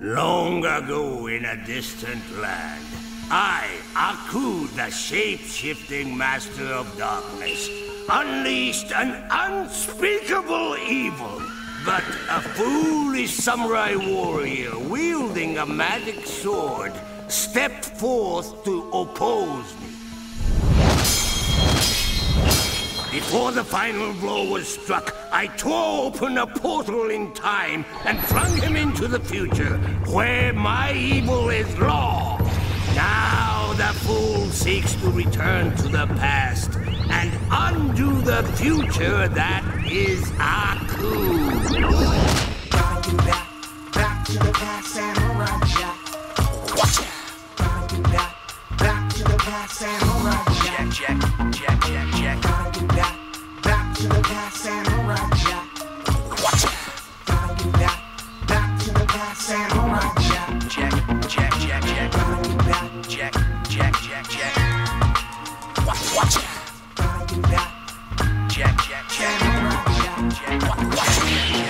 Long ago in a distant land, I, Aku, the shape-shifting master of darkness, unleashed an unspeakable evil. But a foolish samurai warrior wielding a magic sword stepped forth to oppose me. Before the final blow was struck, I tore open a portal in time and flung him into the future, where my evil is law. Now the fool seeks to return to the past and undo the future that is Aku. Gotta back, back to the past Samurai, Jack. Watch it. Gotta back to the past Samurai, Jack. Jack, Jack, Jack, Jack past Samurai, Jack. Jack, Jack, Jack, Jack. back to the past Samurai, Jack. Jack, Jack, Jack, Jack. Gotta do that, check, check, Jack. Jack, Jack, Jack, Jack.